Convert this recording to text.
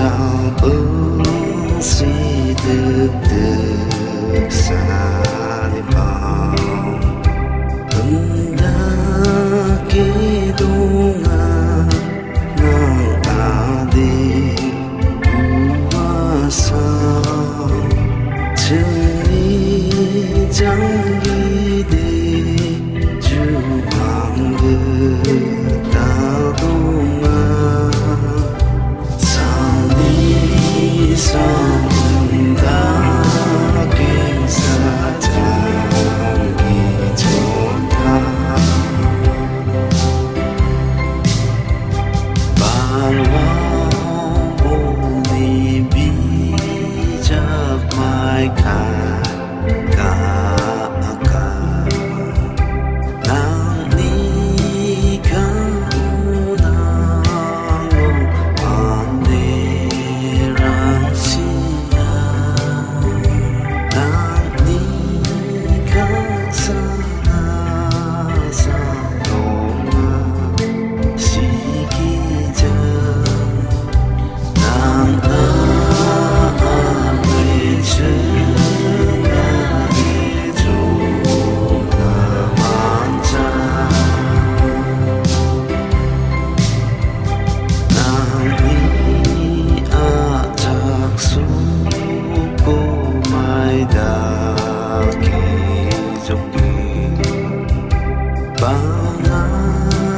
Şansın sıdıktır song 浪。